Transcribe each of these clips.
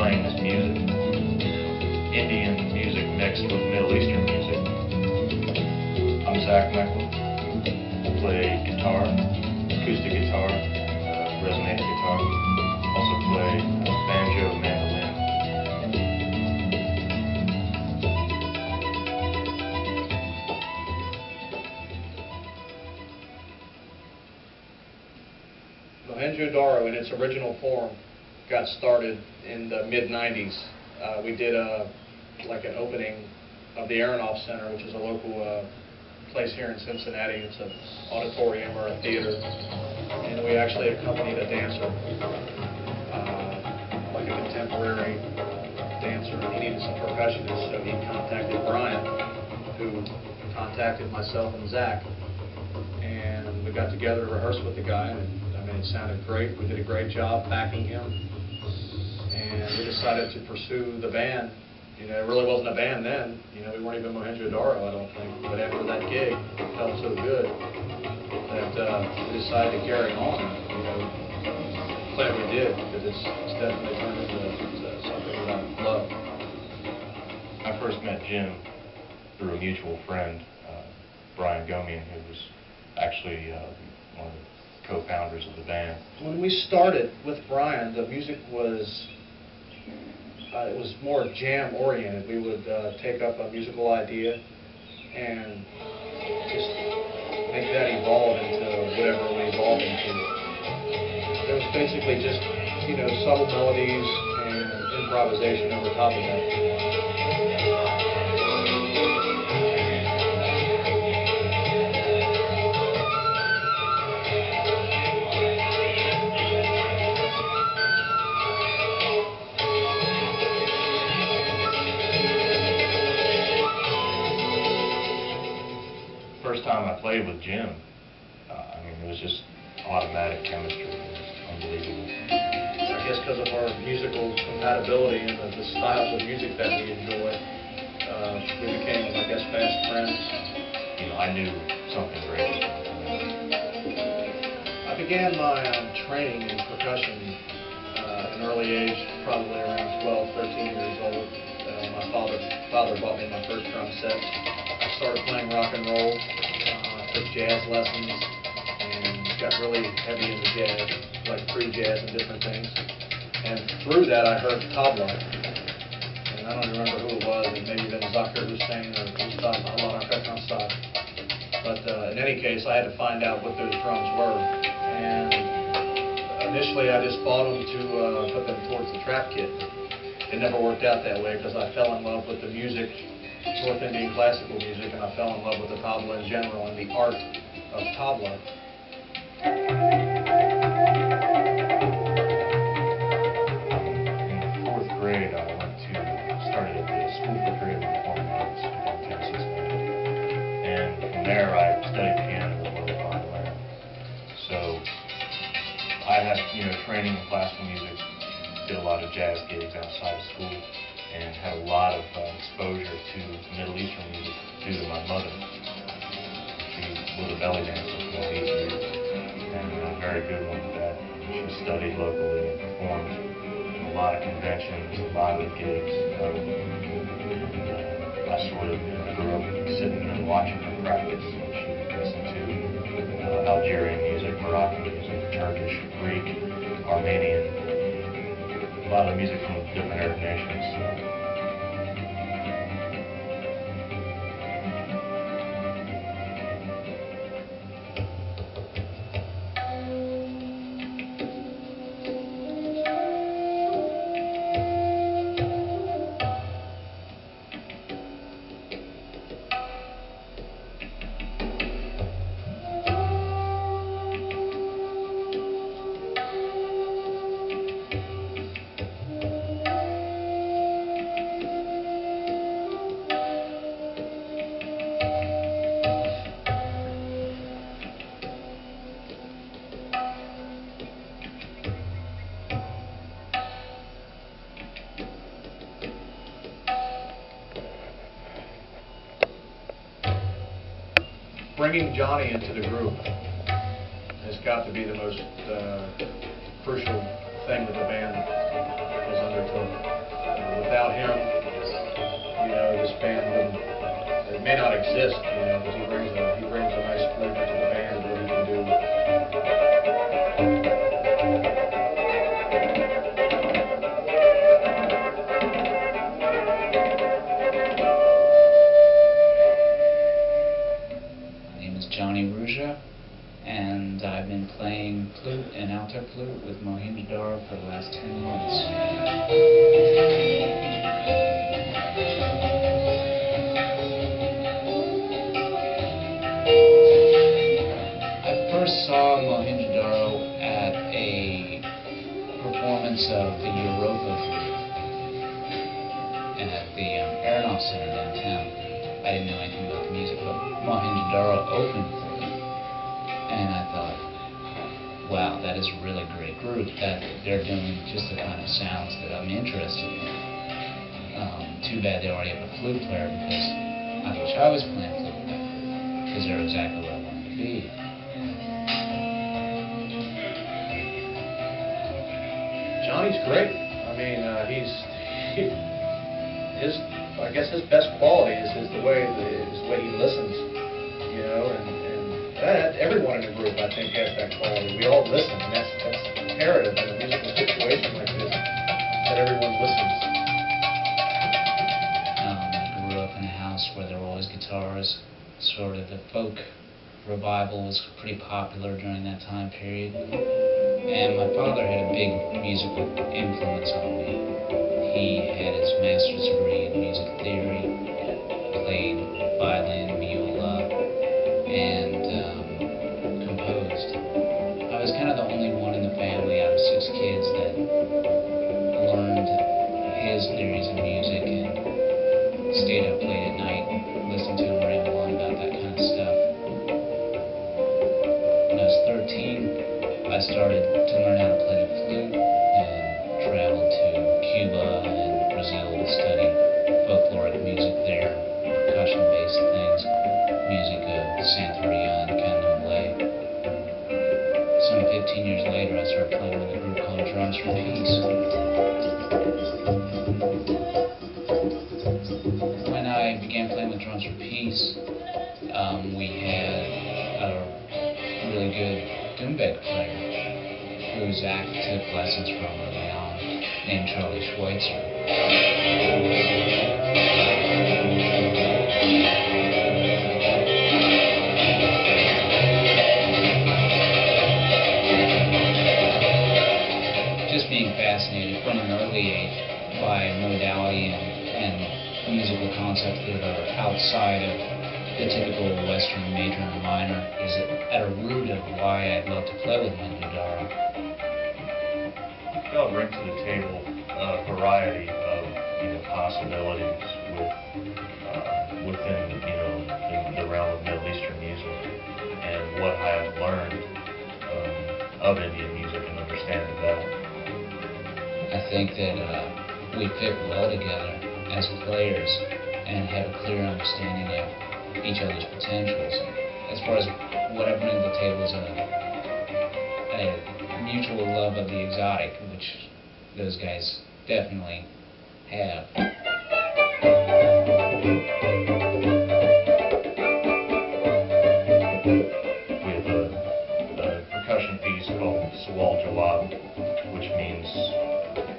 playing this music. Indian music mixed with Middle Eastern music. I'm Zach Mechlem. I play guitar, acoustic guitar, uh, resonator guitar. Also play banjo, mandolin. Mohenjo-Daro in its original form got started in the mid-90s. Uh, we did a, like an opening of the Aronoff Center, which is a local uh, place here in Cincinnati. It's an auditorium or a theater. And we actually accompanied a dancer, uh, like a contemporary dancer, he needed some percussionists, so he contacted Brian, who contacted myself and Zach and we got together to rehearse with the guy, and I mean, it sounded great. We did a great job backing him, and we decided to pursue the band. You know, it really wasn't a band then. You know, we weren't even Mohenjo-Daro, I don't think. But after that gig, it felt so good that uh, we decided to carry on. You know, glad we did because it's, it's definitely turned into, into something that I love. I first met Jim through a mutual friend, uh, Brian Gomian, who was actually uh, one of the co-founders of the band. When we started with Brian, the music was, uh, it was more jam oriented. We would uh, take up a musical idea and just make that evolve into whatever we evolved into. It was basically just, you know, subtle melodies and improvisation over top of that. Played with Jim, uh, I mean, it was just automatic chemistry. It was unbelievable. I guess because of our musical compatibility and the, the styles of music that we enjoy, uh, we became, I guess, fast friends. You know, I knew something great was going to come. I began my um, training in percussion uh, at an early age, probably around 12, 13 years old. Uh, my father father bought me my first drum set. I started playing rock and roll, took jazz lessons, and got really heavy into jazz, like free jazz and different things. And through that, I heard tabla. And I don't remember who it was, it may have been Zakir Hussain or Ustad Allah Khansad. But uh, in any case, I had to find out what those drums were. And initially, I just bought them to uh, put them towards the trap kit. It never worked out that way because I fell in love with the music, North Indian classical music, and I fell in love with the tabla in general and the art of tabla. In fourth grade, I went to, started at the School for Creative and Performing Arts in Tennessee. And from there, I studied piano with Willie Fondler. So I had, you know, training in classical music, did a lot of jazz gigs outside of school, and had a lot of uh, exposure to Middle Eastern music due to my mother. She was a belly dancer for all these years, and a very good one at that. She studied locally and performed a lot of conventions, a lot of gigs. Um, uh, I sort of grew up sitting and watching her practice. She would listen to uh, Algerian music, Moroccan music, Turkish, Greek, Armenian, a lot of music from different Arab nations. So. Bringing Johnny into the group has got to be the most uh, crucial thing that the band has undertook. Uh, without him, you know, this band wouldn't, it may not exist, you know, because he brings a, he brings a nice flavor to the band been playing flute and alto flute with Mohenjo-Daro for the last 10 months. I first saw Mohenjo-Daro at a performance of the Europa at the um, Aronoff Center downtown. I didn't know anything about the music, but Mohenjo-Daro opened wow, that is a really great group, that they're doing just the kind of sounds that I'm interested in. Um, too bad they already have a flute player, because I wish I was playing flute that group, because they're exactly where I wanted to be. Johnny's great. I mean, uh, he's, he, his, I guess his best quality is, is the way, the, is the way he listens, that, everyone in the group, I think, has that quality. We all listen, and that's, that's imperative in a musical situation like this, that everyone listens. Um, I grew up in a house where there were always guitars. Sort of the folk revival was pretty popular during that time period. And my father had a big musical influence on me. He had his master's degree in music theory, played violin, viola, and was kind of the only 15 years later, I started playing with a group called Drums for Peace. When I began playing with Drums for Peace, um, we had a really good doumbek player who Zach took lessons from early on, named Charlie Schweitzer. Fascinated from an early age by modality and, and musical concepts that are outside of the typical Western major and minor is at a root of why I'd love to play with Mohenjo-Daro. Y'all bring to the table a variety of, you know, possibilities with, uh, within, you know, the- the realm of Middle Eastern music and what I have learned um, of Indian music and understanding that. I think that uh, we fit well together as players and have a clear understanding of each other's potentials. As far as what I bring to the table is a, a mutual love of the exotic, which those guys definitely have. Piece called Sawal Jawab, which means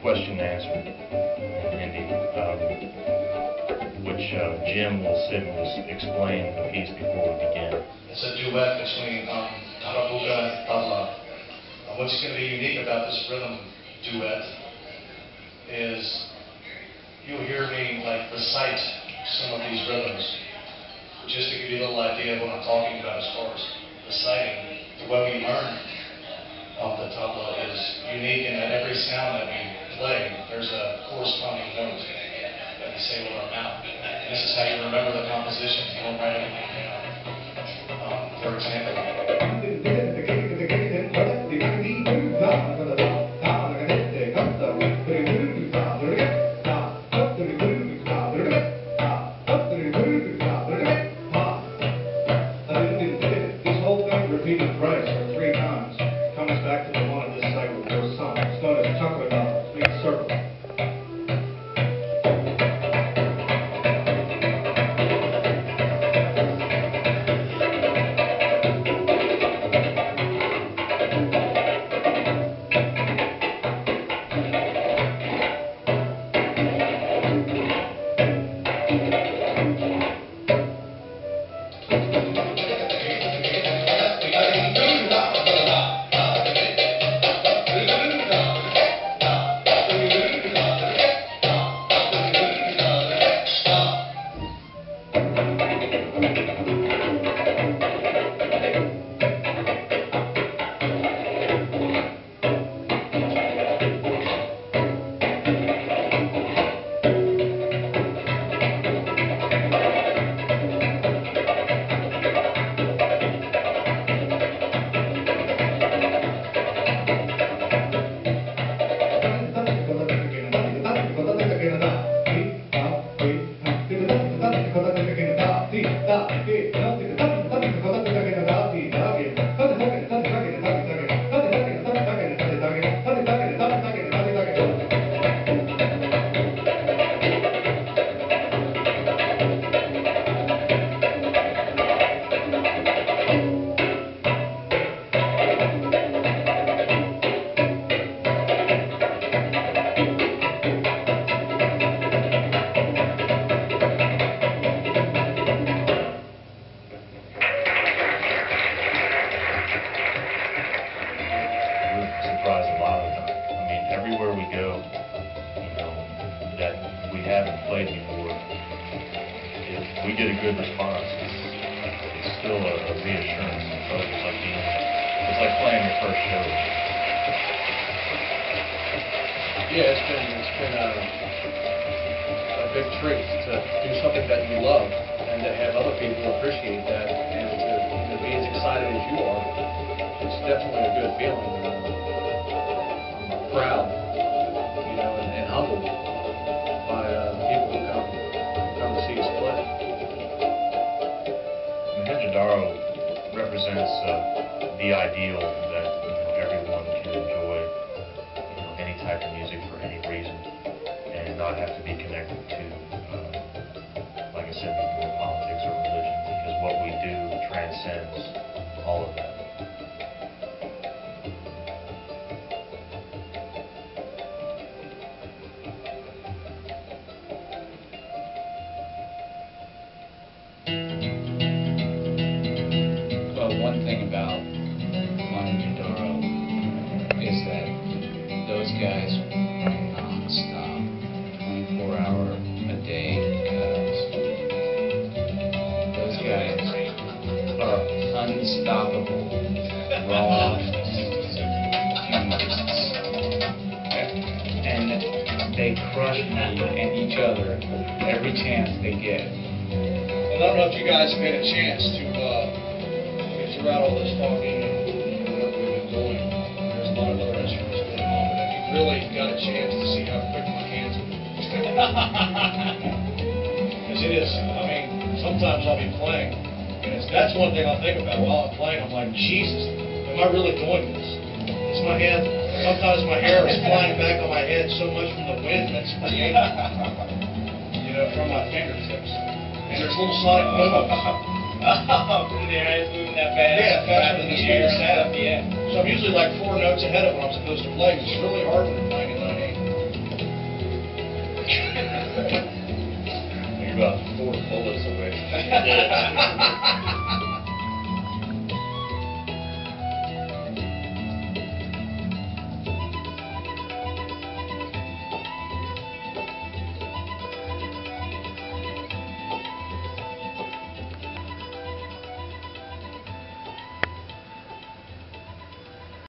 question and answer in Hindi, um, which uh, Jim will sit and explain the piece before we begin. It's a duet between um, Tarabuka and tabla. Uh, what's going to be unique about this rhythm duet is you'll hear me like recite some of these rhythms, just to give you a little idea of what I'm talking about as far as reciting. The way we learn tabla is unique in that every sound that we play, there's a corresponding note that we say with our mouth. This is how you remember the composition. You don't write anything down. Um, for example, back to the Yeah, it's been, it's been a, a big treat to do something that you love and to have other people appreciate that and to, to be as excited as you are. It's definitely a good feeling. I'm proud, you know, and, and humbled by uh, the people who come, come to see us play. Mohenjo-Daro represents uh, the ideal that not have to be connected to, uh, like I said before, politics or religion because what we do transcends all of that. They get. And I don't know if you guys have had a chance to, uh, get throughout all this talking and what we've been doing, there's a lot of other instruments going on, but if you really got a chance to see how quick my hands been? Because it is, I mean, sometimes I'll be playing, and it's, that's one thing I'll think about while I'm playing, I'm like, Jesus, am I really doing this? Is my hand, sometimes my hair is flying back on my head so much from the wind that's know, from my fingertips. And there's little sonic bubbles. oh, yeah, it's moving that fast. Yeah, faster than the standard setup, yeah. So I'm usually like four notes ahead of what I'm supposed to play, It's really hard when I'm playing in 9 8. You're about four bullets away.